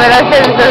melhor serviço